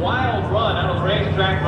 wild run out of the racetrack.